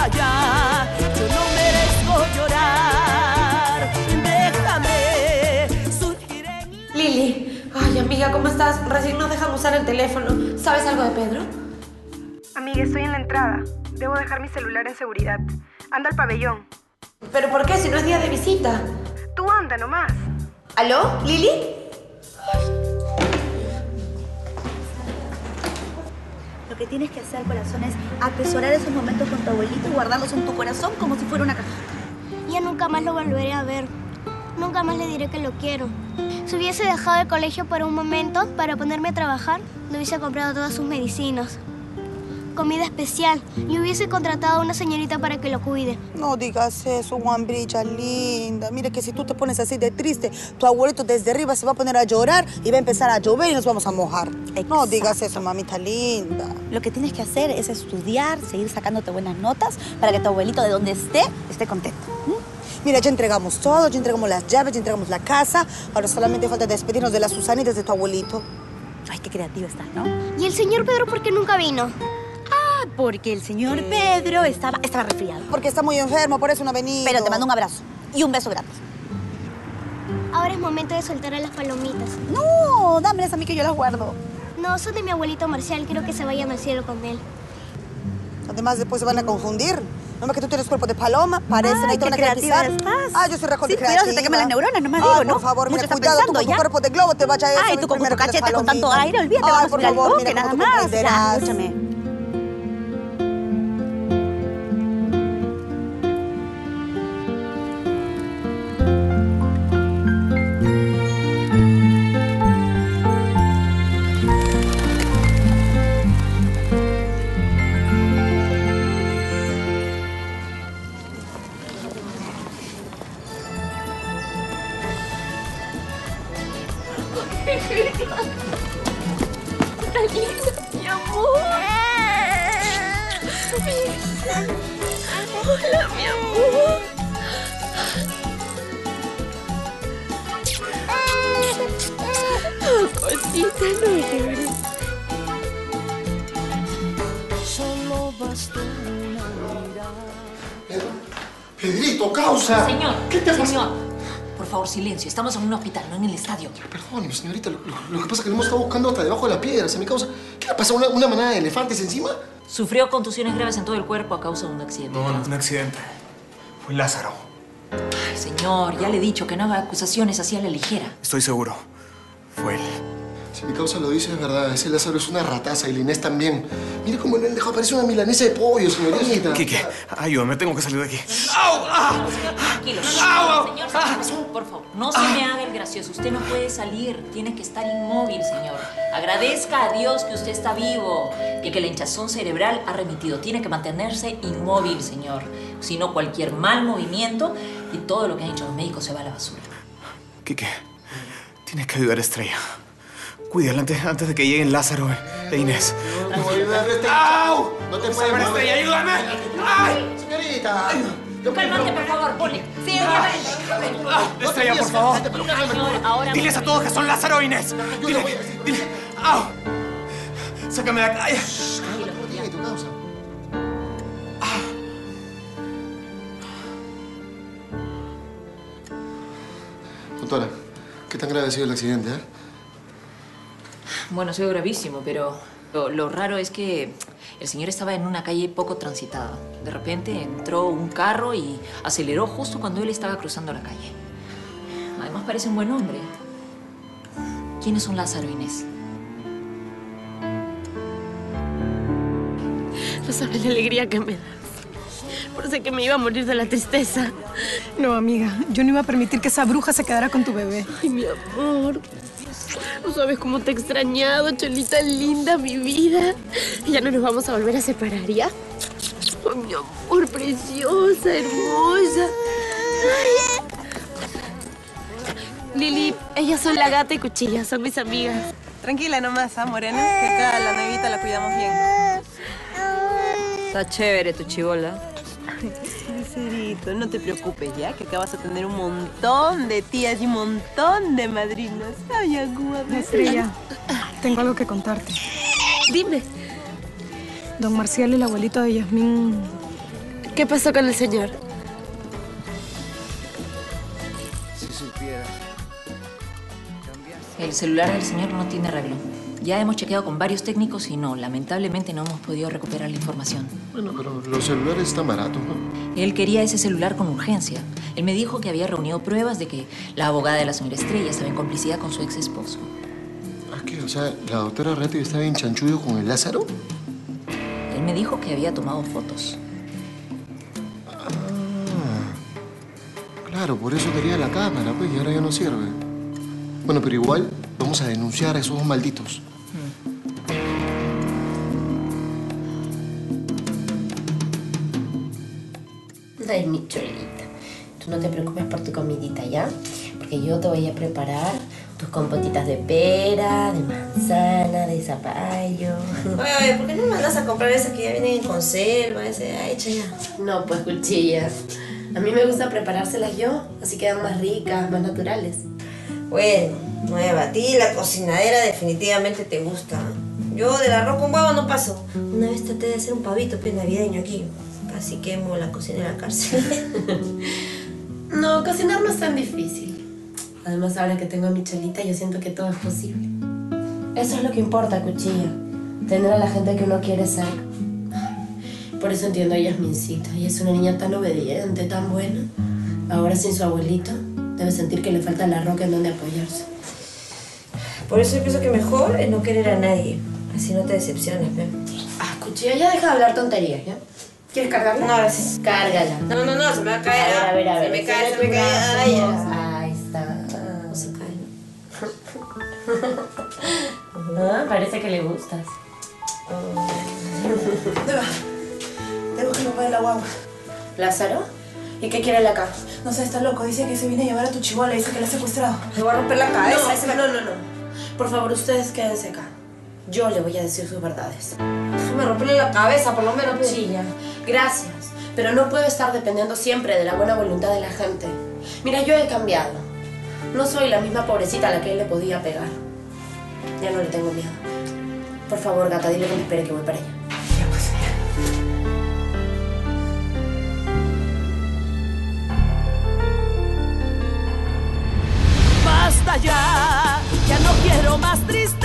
basta ya. Yo no merezco llorar. Déjame surgir en Lili, ay amiga, ¿cómo estás? Recién nos dejan usar el teléfono. ¿Sabes algo de Pedro? Amiga, estoy en la entrada. Debo dejar mi celular en seguridad. Anda al pabellón. ¿Pero por qué? Si no es día de visita. Tú anda nomás. ¿Aló, Lili? Que tienes que hacer, corazón, es atesorar esos momentos con tu abuelito y guardarlos en tu corazón como si fuera una caja. Ya nunca más lo volveré a ver. Nunca más le diré que lo quiero. Si hubiese dejado el colegio por un momento para ponerme a trabajar, le hubiese comprado todas sus medicinas. Comida especial y hubiese contratado a una señorita para que lo cuide. No digas eso, guambrilla linda. Mira que si tú te pones así de triste, tu abuelito desde arriba se va a poner a llorar y va a empezar a llover y nos vamos a mojar. No digas eso, mamita linda. Lo que tienes que hacer es estudiar, seguir sacándote buenas notas para que tu abuelito, de donde esté, esté contento. Mira, ya entregamos todo, ya entregamos las llaves, ya entregamos la casa. Ahora solamente falta despedirnos de las Susanitas de tu abuelito. Ay, qué creativa estás, ¿no? ¿Y el señor Pedro por qué nunca vino? Porque el señor Pedro estaba, estaba resfriado. Porque está muy enfermo, por eso no ha venido. Pero te mando un abrazo y un beso gratis. Ahora es momento de soltar a las palomitas. No, dámelas a mí que yo las guardo. No, son de mi abuelito Marcial. Quiero que se vayan al cielo con él. Además, después se van a confundir. No más que tú tienes cuerpo de paloma, parecen, ahí te van a creativa estás. Ah, yo soy recontra Sí, cuidado, se te queman las neuronas, nomás digo, Ay, ¿no? por favor, Mucho mira, cuidado tú pensando, con tu cuerpo de globo, te vaya a Ay, tú con tu cachete con tanto aire, olvídate, Ay, vamos a por ir al nada más. Ya, escúchame. Mi amor. Hola, mi amor. Cosita, no llores. Solo una mirada. Pedrito, causa. Señor, ¿Qué te pasa? señor. Por favor, silencio. Estamos en un hospital, no en el estadio. Perdóneme, señorita. Lo, lo- lo que pasa es que le hemos estado buscando hasta debajo de las piedras. A mi causa. ¿Qué le pasa? ¿Una, una manada de elefantes encima? Sufrió contusiones graves en todo el cuerpo a causa de un accidente. No, no un accidente. Fue Lázaro. Ay, señor, ya le he dicho que no haga acusaciones así a la ligera. Estoy seguro. Fue él. Si mi causa lo dice, es verdad. Ese Lázaro es una rataza y la Inés también. Mire cómo le han dejado parecer una milanesa de pollo, señorita. Quique, ayúdame, tengo que salir de aquí. Tranquilo, señor, señor, señor, por favor, no se me haga el gracioso. Usted no puede salir, tiene que estar inmóvil, señor. Agradezca a Dios que usted está vivo y que la hinchazón cerebral ha remitido. Tiene que mantenerse inmóvil, señor. Si no, cualquier mal movimiento y todo lo que han hecho los médicos se va a la basura. Quique, tienes que ayudar a Estrella. Cuídala antes, antes de que lleguen Lázaro e Inés. ¡Au! No te puedes mover. Estrella, ayúdame. ¡Ay! Señorita. Cálmate, por favor, Poli. Sí, Estrella, por favor. Diles a todos que son Lázaro e Inés. Dile, dile. ¡Au! Sácame de acá. Ay. Tu causa. Doctora, ¿qué tan grave ha sido el accidente, eh? Bueno, ha sido gravísimo, pero lo, lo raro es que el señor estaba en una calle poco transitada. De repente entró un carro y aceleró justo cuando él estaba cruzando la calle. Además parece un buen hombre. ¿Quiénes son Lázaro e Inés? No sabes la alegría que me das. Pensé que me iba a morir de la tristeza. No, amiga, yo no iba a permitir que esa bruja se quedara con tu bebé. Ay, mi amor. No sabes cómo te he extrañado, Cholita linda, mi vida. Ya no nos vamos a volver a separar, ¿ya? Ay, mi amor, preciosa, hermosa. Ay. Lili, ellas son la gata y cuchilla, son mis amigas. Tranquila nomás, ¿ah, Morena? Que acá la nuevita la cuidamos bien. Está chévere tu chivola. Lucerito, no te preocupes ya, que acá vas a tener un montón de tías y un montón de madrinas. Ay, agua. Estrella, tengo algo que contarte. Dime. Don Marcial, el abuelito de Yasmín, ¿Qué pasó con el señor? Si supieras. El celular del señor no tiene arreglo. Ya hemos chequeado con varios técnicos y no, lamentablemente no hemos podido recuperar la información. Bueno, pero los celulares están baratos, ¿no? Él quería ese celular con urgencia. Él me dijo que había reunido pruebas de que la abogada de la señora Estrella estaba en complicidad con su ex esposo. ¿Ah, qué? O sea, la doctora Rato estaba en chanchullo con el Lázaro. Él me dijo que había tomado fotos. Ah, claro, por eso quería la cámara, pues, y ahora ya no sirve. Bueno, pero igual vamos a denunciar a esos dos malditos. Ay, mi cholita. Tú no te preocupes por tu comidita, ¿ya? Porque yo te voy a preparar tus compotitas de pera, de manzana, de zapallo. Oye, oye, ¿por qué no mandas a comprar esas que ya vienen en conserva? Ese, ah, hecha ya. No, pues cuchillas. A mí me gusta preparárselas yo, así quedan más ricas, más naturales. Bueno, nueva, a ti la cocinadera definitivamente te gusta. Yo del arroz con huevo no paso. Una vez traté de hacer un pavito pues, navideño aquí. Casi quemo la cocina en la cárcel. No, cocinar no es tan difícil. Además, ahora que tengo a mi chelita, yo siento que todo es posible. Eso es lo que importa, cuchilla. Tener a la gente que uno quiere ser. Por eso entiendo a Yasmincita. Ella es una niña tan obediente, tan buena. Ahora sin su abuelito, debe sentir que le falta la roca en donde apoyarse. Por eso yo pienso que mejor es no querer a nadie. Así no te decepciones, ¿ve? Ah, cuchilla, ya deja de hablar tonterías, ¿ya? ¿Quieres cargarla? No, gracias. Cárgala. No, no, no, se me va a caer. A ver, a ver, a Se ver. me cae, se me cae. Ay. Ahí está. No se cae. Ah, parece que le gustas. Tengo que romper la guagua. ¿Lázaro? ¿Y qué quiere él acá? No sé, está loco. Dice que se viene a llevar a tu chihuahua. Dice que la ha secuestrado. Me voy a romper la cabeza. No, no, no, no. Por favor, ustedes quédense acá. Yo le voy a decir sus verdades. Déjame romperle la cabeza, por lo menos. Chilla. Gracias. Pero no puedo estar dependiendo siempre de la buena voluntad de la gente. Mira, yo he cambiado. No soy la misma pobrecita a la que él le podía pegar. Ya no le tengo miedo. Por favor, gata, dile que me espere que voy para allá. Pues, Basta ya, ya no quiero más tristeza